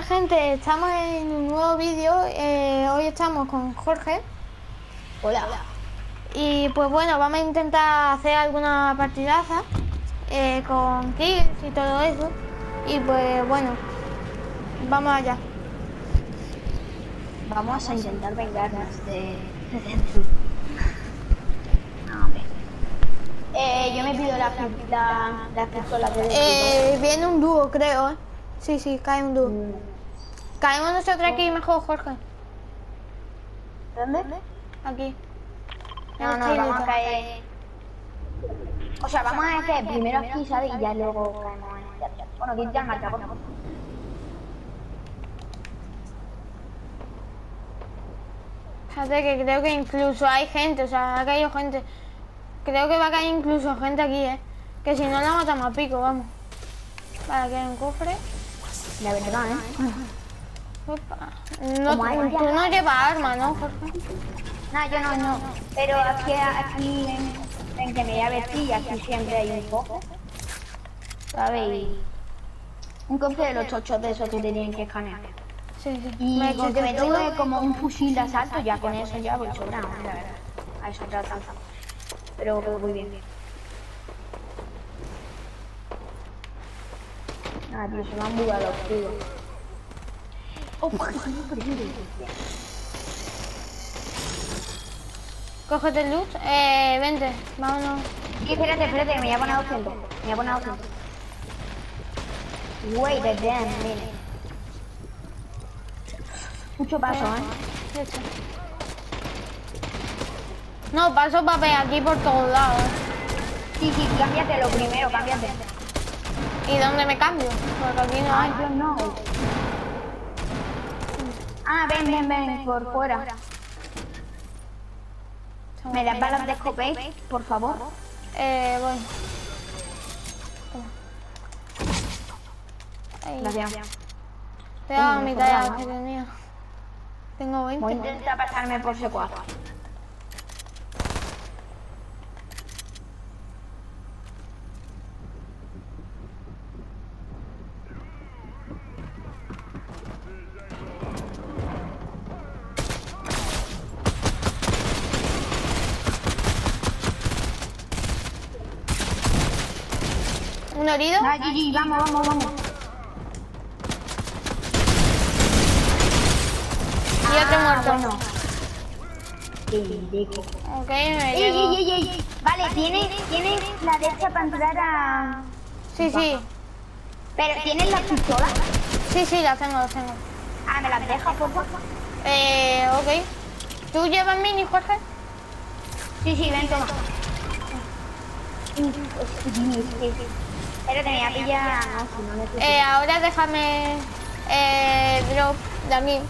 pasa, gente? Estamos en un nuevo vídeo. eh, hoy estamos con Jorge. Hola. Y pues bueno, vamos a intentar hacer alguna partidaza eh, con kills y todo eso. Y pues bueno, vamos allá. Vamos a intentar vengarnos de... de No, hombre. Eh, yo me pido la, la, la pistola de... Viene un dúo, creo. Sí, sí, cae un dúo. Mm, Caemos nosotros aquí mejor, Jorge. ¿Dónde? Aquí. No, no, vamos a caer... O sea, vamos a hacer primero aquí, ¿sabes? Y ya luego caemos en este. Bueno, quita el marcador. Fíjate que creo que incluso hay gente, o sea, ha caído gente. Creo que va a caer incluso gente aquí, ¿eh? Que si no la matamos a pico, vamos. Vale, aquí hay un cofre. La verdad, ¿eh? No, hay tú no llevas arma, ¿no, Jorge? No, yo no, no. Pero aquí, aquí en, en que me a vestir, aquí siempre hay un cofre. ¿Sabes? Y un cofre de los chochos de esos que te tienen que escanear. Sí, sí. Y Me con que me toque como un fusil de asalto, ya con eso ya voy sobrado, la verdad. A eso trata. Pero pero muy bien. Ah, tío, se me han bugado los tíos. Oh, Cógete el loot. Eh, vente, vámonos. Sí, espérate, espérate, me voy a poner 200. Me voy a poner 200. Wait a damn minute. Mucho paso, ¿eh? Hecho. No, paso papel aquí por todos lados. Sí, sí, cámbiate lo primero, cámbiate. ¿Y dónde me cambio? Porque aquí no hay. Ay, yo no. Ah, ven, ven, ven, por fuera. ¿Me das balas de escopeta, por favor? Eh, voy. Ahí. Gracias. Te hago por ya que tenía. Tengo Voy a 20. intentar pasarme por C4. ¿Un herido? Ah, GG, vamos, vamos, vamos. Y otro Ah, muerto. bueno. Ok, me Ey, ey. Vale, tiene, tiene la de esta para entrar a... Sí, sí. Pero, ¿tienes las pistolas? Sí, sí, las tengo, las tengo. Ah, ¿me las dejas, por favor? Eh, ok. ¿Tú llevas mini, Jorge? Sí, sí, ven, toma. Pero tenía que pillar... No, si no. Eh, ahora déjame eh, drop de a mí.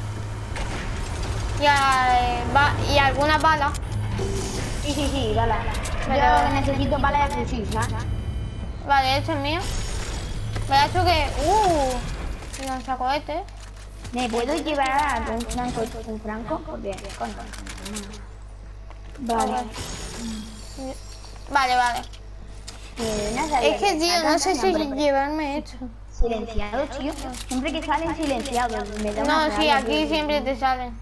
Y, eh, va, y algunas balas. Sí, sí, sí, dale. Pero- Yo necesito balas de fusil, ¿sabes? Vale, esto es mío. Verás tú que... Uh, lanzacohetes. ¿Me puedo llevar a un franco un franco? Porque, coño. Vale. Vale, Es que, tío, no sé si llevarme esto. Silenciado, tío. Siempre que salen silenciados. Me da No, sí, aquí siempre te salen.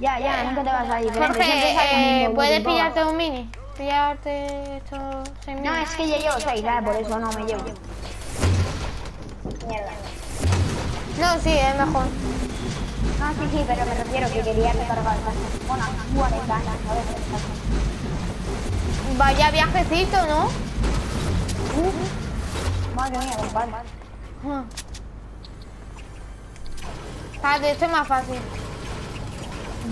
Ya, ya, nunca te vas a diferente. Jorge, eh, ¿puedes pillarte un mini? Pillarte estos seis No, es que ya llevo seis, ¿sabes? Por eso no me llevo. Mierda. No, sí, es mejor. No, sí, sí, pero me refiero que quería recargar. Bueno, 40 años. Vaya viajecito, ¿no? Madre mía, compadre. Espérate, esto es más fácil.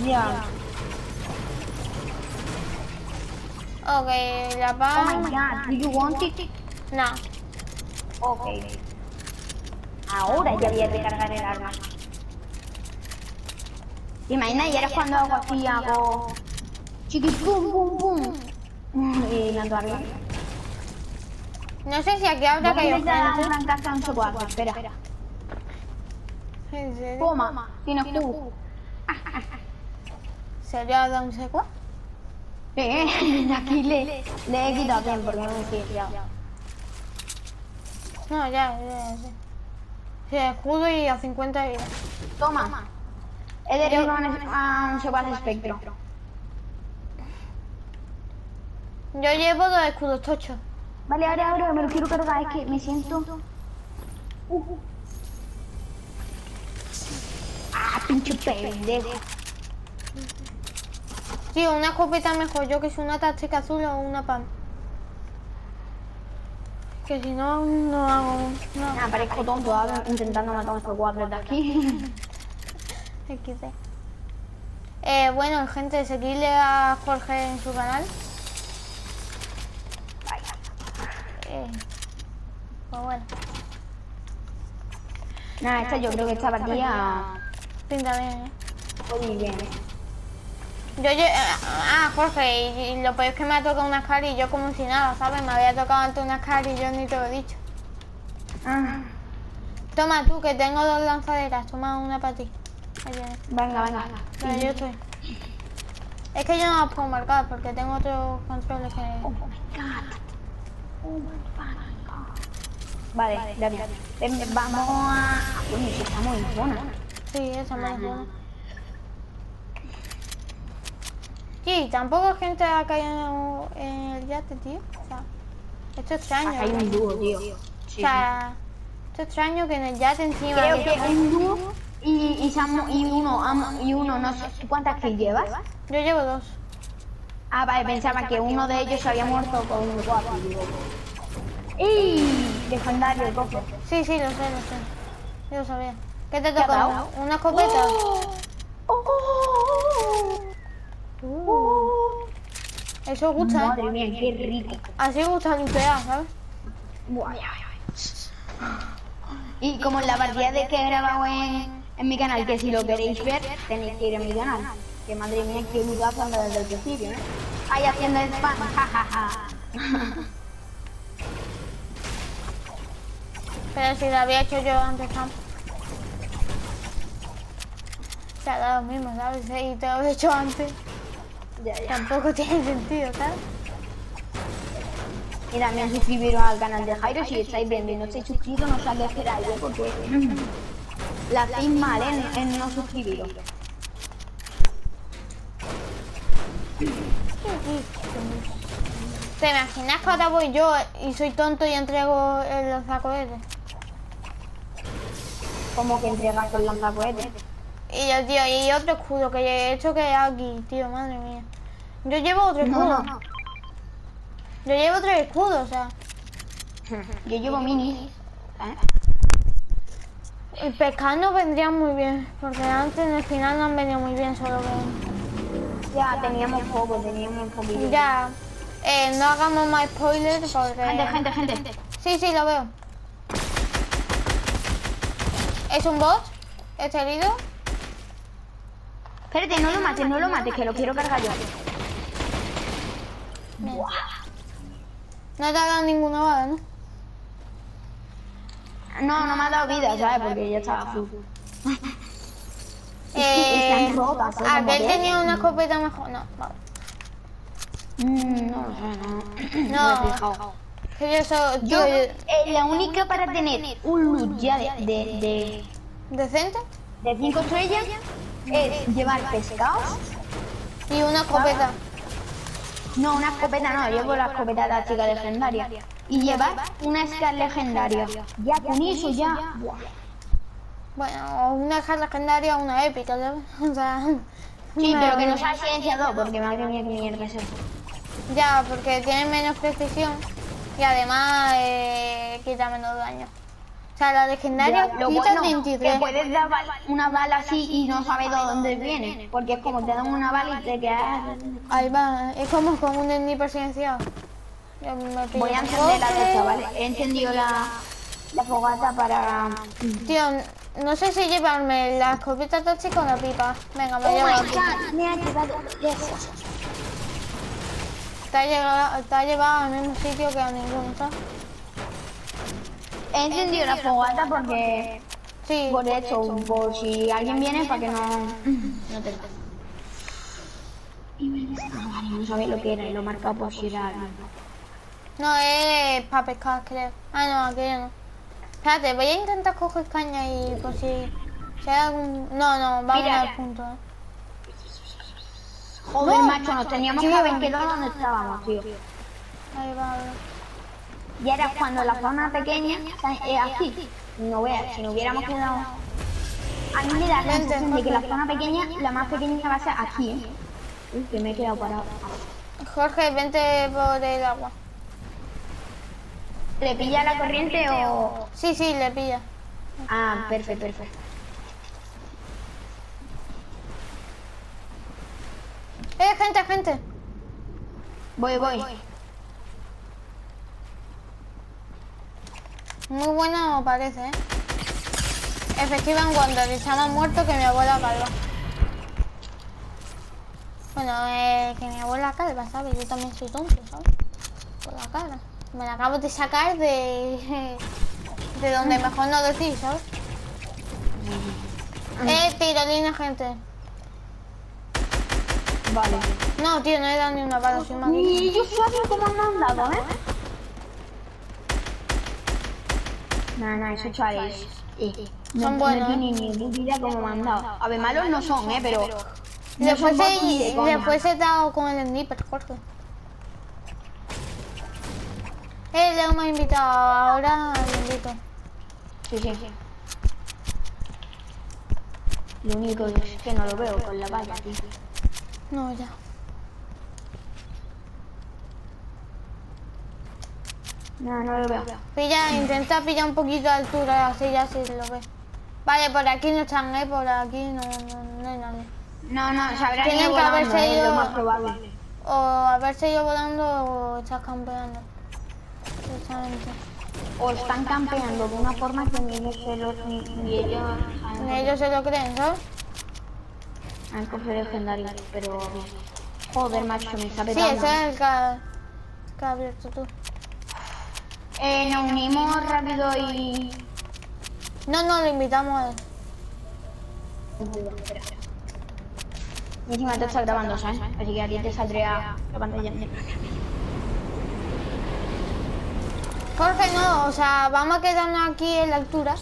Ya. Ok, la Oh paz. my god, do you want it? No. Ok. Ahora ya voy a recargar el arma. ¿Te imaginas? Y ahora es cuando hago así, hago... Chiqui, pum, pum, pum. Y lanzo arriba. No sé si aquí habrá Voy a caído intentar dar un gente. trancazo a un socuazo, espera. ¿En serio? Toma, tienes jugo. ¿Se le ha dado un seco? Eh, aquí le, le he quitado tiempo porque no me he fiado. No, ya, ya, ya. Sí, escudo y a 50 vidas. Toma. He derribado a un, a un Sebas espectro. Yo llevo dos escudos tochos. Vale, ahora, ahora me lo quiero cargar, es que me siento. Uh. Ah, pinche pendejo. Tío, una escopeta mejor yo que es una táctica azul o una pan. Que si no, no hago. No. Ah, parezco tonto ahora intentando matar a estos cuatro de aquí. XD. Eh, bueno, gente, seguidle a Jorge en su canal. Vaya. Eh, pues bueno, Nada, esta yo creo que esta partida pinta bien, ¿eh? muy bien. Yo, yo, eh, ah, Jorge, y, y lo peor es que me ha tocado una cara y yo como si nada, ¿sabes? Me había tocado antes una cara y yo ni te lo he dicho. Ah, Toma tú, que tengo dos lanzaderas, toma una para ti. Venga, venga. Pero yo estoy. Es que yo no las puedo marcar porque tengo otros controles que... Oh my god. Vale, ya bien. Ven, Vamos a. Uy, está muy buena. Sí, esa me la Sí, tampoco gente ha caído en el yate, tío. O sea, esto es extraño. Hay un dúo, tío. O sea, esto es extraño que en el yate encima... Creo que un dúo y, y, Samu- y uno, y uno, no sé, ¿tú ¿cuántas kills llevas? Yo llevo dos. Ah, vale, pensaba que uno de ellos se había muerto con un guapo. y. Legendario el cofre. Sí, sí, lo sé, lo sé. Yo lo sabía. ¿Qué te ¿Qué ha tocó? ¿Una escopeta? ¡Oh! ¡Oh! Eso gusta, ¿eh? Madre mía, qué rico. Así gusta lootear, ¿sabes? Buah. Y como en la partida de que he grabado en, en mi canal, que si lo queréis ver, tenéis que ir a mi canal. Que madre mía, qué lugazo anda desde el principio, ¿eh? Ahí haciendo spam, jajaja. Pero si lo había hecho yo antes tampoco. Se ha dado lo mismo, ¿sabes? Y te lo he hecho antes. Ya, ya. Tampoco tiene sentido, ¿sabes? Y también suscribiros al canal de Jairo si estáis viendo y no estáis suscritos, no os alejeráis, ¿eh? porque la hacéis mal en, en no suscribiros. ¿Te imaginas que ahora voy yo y soy tonto y entrego el lanzacohetes? Como que entregas el lanzacohetes. Y yo, tío, y otro escudo que he hecho que aquí, tío, madre mía. Yo llevo otro escudo. No, no. Yo llevo otro escudo, o sea. Yo llevo minis. ¿eh? El pescar nos vendría muy bien, porque antes en el final no han venido muy bien, solo que... Ya teníamos poco, teníamos un poquillo. Ya, eh, no hagamos más spoilers porque... Gente, gente, gente. Sí, sí, lo veo. ¿Es un bot? ¿Está herido? Espérate, no lo mates, no lo mates, que lo quiero cargar yo. Buah. No te ha dado ninguna bala, ¿no? No, no me ha dado vida, ¿sabes? Porque ya estaba full. Eh, aquel que- tenía una escopeta mejor. No, vale. Mm, no lo sé, no. No. me he fijado. Que yo soy... Yo, Tío, eh, la única para tener un loot ya de, de, de, ¿Decente? de cinco estrellas es llevar pescados. Y una escopeta. No, una escopeta no, llevo la escopeta táctica legendaria. Y llevar una Scar legendaria. Ya con eso ya. buah. Bueno, una hard legendaria una épica, ¿sabes? O sea... Sí, pero que no sea silenciador, porque madre mía, qué mierda es eso. Ya, porque tiene menos precisión y además eh, quita menos daño. O sea, la legendaria Lo quita bueno, 23. que puedes dar una bala así y no sabes de dónde viene. Porque es como te dan una bala y te quedas... Ahí va, es como con un sniper silenciado. Voy a encender la esta, ¿vale? He encendido la, la fogata para... Tío, no sé si llevarme la escopeta táctica o la pipa. Venga, me ¡Oh, llevo la pipa. God! Me ha llevado... Te ha llevado, te ha llevado al mismo sitio que a ninguno, ¿sabes? He encendido la fogata porque... Sí, Por eso, por si alguien viene para que no... No te... No sabía lo que era y lo he marcado por si era... no es para pescar, creo. Ah, no, aquello no. Espérate, voy a intentar coger caña y por si... si hay algún... No, no, vamos al punto, ¿eh? Joder, No. macho, nos teníamos que haber quedado donde estábamos, tío. Ahí va. Y era cuando la zona pequeña es así. No veas, si no hubiéramos quedado. A mí me da la sensación de que la zona pequeña, la más pequeña va a ser aquí, ¿eh? Uy, que me he quedado parado. Jorge, vente por el agua. ¿Le pilla la corriente o...? Sí, sí, le pilla. Ah, perfecto, perfecto. ¡Eh, gente, gente! Voy, voy. Muy bueno no parece, ¿eh? Efectiva en cuanto se llama muerto que mi abuela calva. Bueno, eh, que mi abuela calva, ¿sabes? Yo también soy tonto, ¿sabes? Por la cara. Me la acabo de sacar de... de donde mejor no decir, ¿sabes? Eh, tirolina, gente. Vale. No, tío, no he dado ni una bala, soy malísimo. Y ellos saben cómo me han dado, ¿eh? Nada, nada, esos chavales. Eh, no, Son buenos, No tienen ni idea cómo me han dado. A ver, malos no son, ¿eh? Pero... No ni fuese, de coña. fuese dado con el sniper, Jorge. Eh, le hemos invitado, ahora le invito. Sí, sí. Lo único es que no lo veo con la valla, tío. No, ya. No, no lo veo. Pilla, intenta pillar un poquito de altura, así ya se lo ve. Vale, por aquí no están, eh, por aquí no, no, no hay nadie. No, no, se habrán Tienen ido que volando, haberse es ido- lo más probable. O haberse ido volando o estás campeando. Exactamente. O están campeando de una forma que ni ellos se lo- ni, ni ellos. Ni ellos se lo creen, ¿sabes? Han cogido legendario, pero. Joder, macho, me está Sí, ese es el que, ha- abierto tú. Eh, nos unimos rápido y... No, no, lo invitamos a él. Y encima te grabando, ¿sabes? Así que a ti te saldría la pantalla. Jorge, no, o sea, vamos a quedarnos aquí en la altura.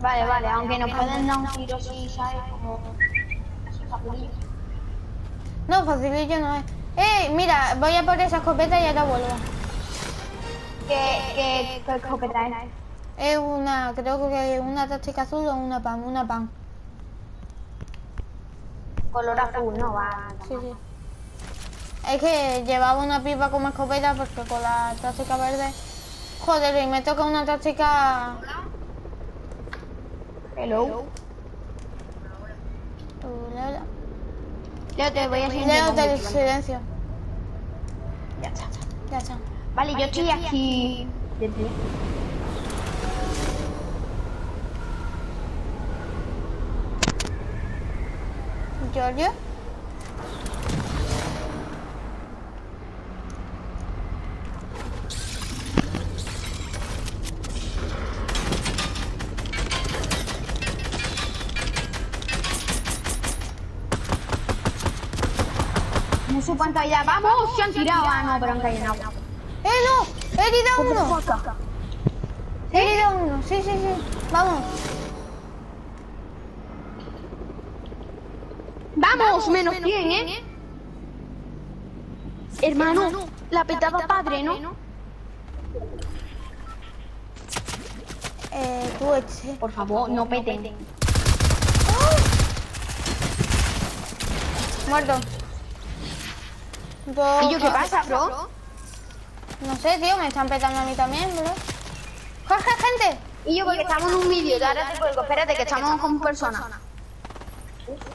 Vale, vale, aunque nos pueden dar un tiro así, ¿sabes? Como... No, facilillo no es. Eh, mira, voy a por esa escopeta y ahora vuelvo. ¿Qué, qué, escopeta es? Es una, creo que es una táctica azul o una pan, una pan. Color azul, no va. Sí, sí. Es que llevaba una pipa como escopeta porque con la táctica verde... Joder, y me toca una táctica... Hello. Uh, Leo, te voy a hacer Leo ¿vale? silencio. Ya está. Ya está. Vale, yo estoy aquí. de pie. Giorgio. No cuánto hay ya. ¡Vamos! Se han tirado. Ah, no, pero han caído en agua. ¡Eh, no! ¡He uno! ¡He herido a uno! Sí, sí, sí. Vamos. ¡Vamos! Menos 100, ¿eh? Hermano, la petaba padre, ¿no? Eh, tú eche. Por favor, no peten. Muerto. ¿Y yo qué pasa, bro? No sé, tío, me están petando a mí también, bro. Jorge, gente. Y yo porque estamos en un vídeo, de ahora te cuelgo. Espérate, que estamos con personas.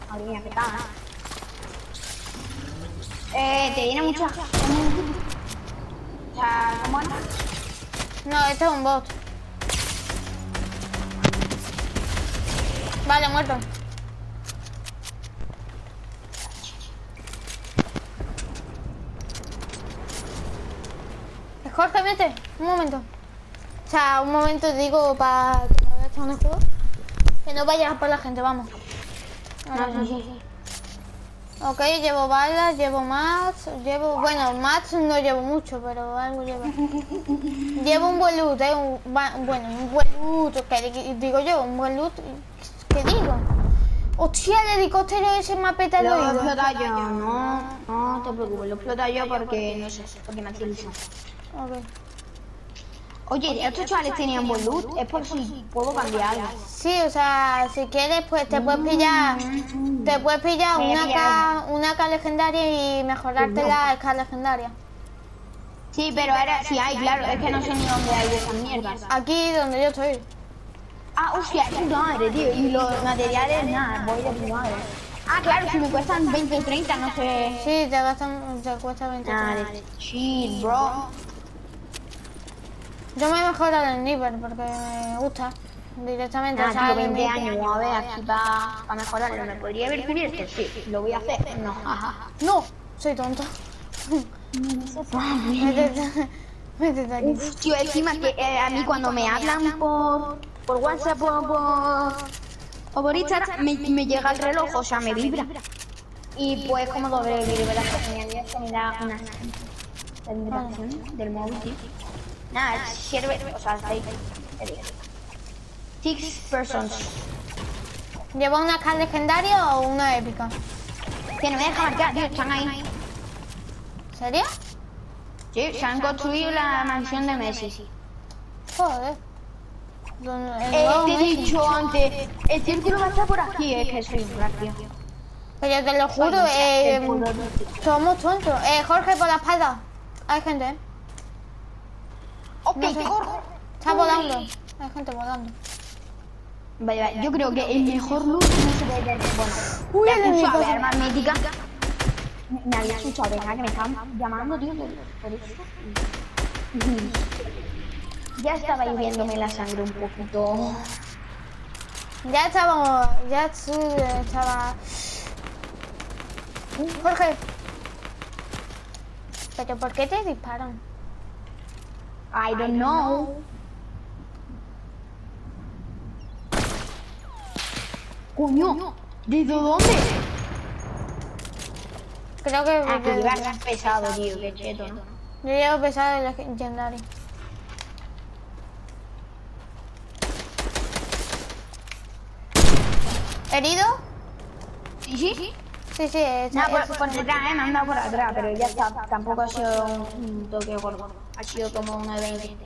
Madre mía, qué tal. Eh, te viene mucha. ¿cómo es? No, este es un bot. Vale, muerto. Jorge, vete. Un momento. O sea, un momento digo para que me en el juego. Que no vayas a por la gente, vamos. No, sí, sí, sí. Ok, llevo balas, llevo más, llevo... Bueno, más no llevo mucho, pero algo llevo. llevo un buen loot, eh, un, bueno, un buen loot, que digo yo, un buen loot, ¿qué digo? Hostia, el helicóptero ese me ha petado Lo explota yo, no, no te preocupes, lo explota yo porque, no sé, porque me hace ilusión. Ok. Oye, estos chavales tenían buen loot, es por si puedo cambiarlo. Sí, o sea, si quieres, pues te puedes pillar, te puedes pillar una K, una K legendaria y mejorarte la K legendaria. Sí, pero ahora sí hay, claro, es que no sé ni dónde hay de esas mierdas. Aquí donde yo estoy. Ah, hostia, puta madre, tío, y los materiales, nada, voy de mi madre. Ah, claro, si me cuestan 20 o 30, no sé. Sí, te, gastan, te cuesta 20 o 30. Shit, bro. Yo me he mejorado el nivel porque me gusta directamente. Ah, tío, 20 años, a ver, aquí para pa mejorarlo. ¿Me podría haber cubierto? Sí, lo voy a hacer. No, ajá. No, soy tonta. Métete, métete aquí. Uf, tío, encima que eh, a mí cuando me hablan por, por WhatsApp o por, o por Instagram, me, me llega el reloj, o sea, me vibra. Y pues como doble vibración, me da una vibración del móvil, tío. Nada, sirve, o sea, ahí. Six persons. ¿Lleva una cal legendaria o una épica? Que no me deja marcar, tío, están ahí. ¿Serio? Sí, se han construido la mansión de Messi. Joder. Eh, te he dicho antes, el círculo va a estar por aquí, es que soy un tío. Pero te lo juro, eh, somos tontos. Eh, Jorge, por la espalda. Hay gente, eh. Ok, no Está volando. Hay gente volando. Vale, vale. Yo creo que el mejor loot no se debe ver. Bueno, Uy, escucho a arma. Me, había escuchado, venga, que me estaban llamando, tío, por, eso. Ya estaba hirviéndome la sangre un poquito. Ya estábamos, ya estaba... Jorge. ¿Pero por qué te disparan? I don't know. Coño, ¿desde dónde? Creo que... Ah, que llevas pesado, tío, qué cheto, ¿no? Yo llevo pesado el legendario. ¿Herido? Sí, sí, sí. Sí, sí, está, no, por, por detrás, eh, me han dado por atrás, pero ya está, tampoco ha sido un toque gordo. Ha sido como una de 20.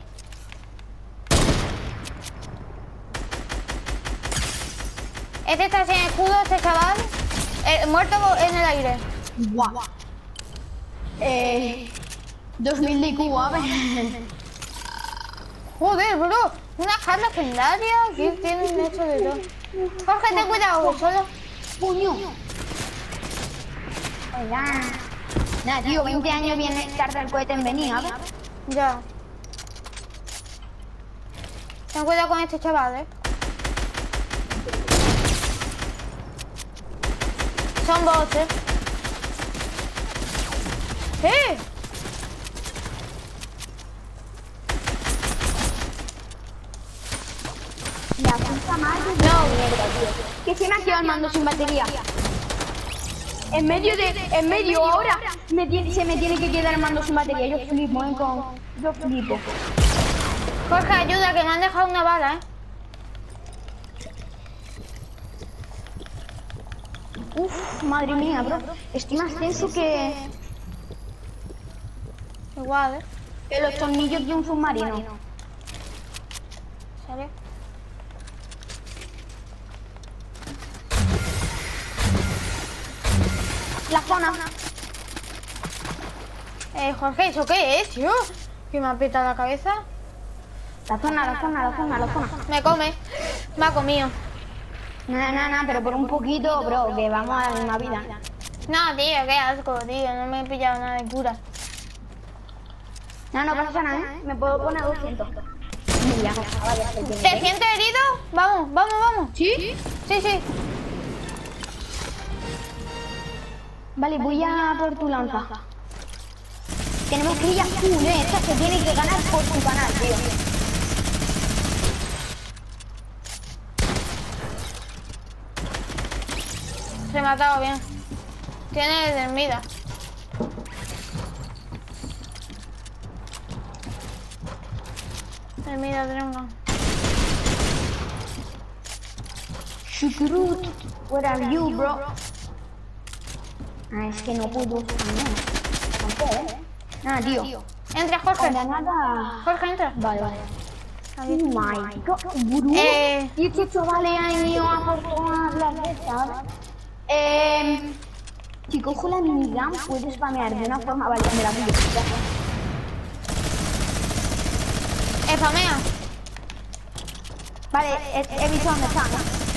Este está sin escudo, este chaval. Eh, muerto en el aire. Guau. Eh. 2000 de IQ, a ver. Joder, bro. Una carta legendaria. ¿Qué tienen hecho de todo? Jorge, ten cuidado, solo. Puño. Oiga. Nada, tío, 20 años viene tarde el cohete en venir, ¿a ver? Ya. Ten cuidado con este chaval, eh. Son bots, eh. ¡Eh! La puta madre. No, mierda, tío. Que se me ha quedado el mando sin batería. En medio de, en medio ahora, me tiene, se me tiene que quedar el mando sin batería. Yo flipo, eh, con, yo flipo. Jorge, ayuda, que me han dejado una bala, eh. Uf, madre mía, bro. Estoy más tenso que... Igual, eh. Que los tornillos de un submarino. ¿Sabes? La zona. Eh, Jorge, ¿eso qué es, tío? Que me ha petado la cabeza. La zona, la zona, la zona, la zona. Me come. Me ha comido. No, no, no, pero por un poquito, bro, que vamos a la misma vida. No, tío, qué asco, tío. No me he pillado nada de cura. No, no pasa nada, ¿eh? Me puedo poner 200. ¿Te sientes herido? Vamos, vamos, vamos. ¿Sí? Sí, sí. Vale, voy a por tu lanza. Tenemos que ir a full, eh. Esta se tiene que ganar por tu canal, tío. Se me ha matado bien. Tiene el mida. El mida Drengan. Shukrut, where are you, bro? Ah, es que no pudo. Ah, no. No puede. Nada, tío. Entra, Jorge. nada. Jorge, entra. Vale, vale. Oh my god, bro. Eh. Y este chaval ahí mío a por las ¿sabes? Eh, si cojo la minigun, puedes spamear de una forma. Vale, me la pillo. ya. Spamea. Vale, he, he visto dónde está, ¿no?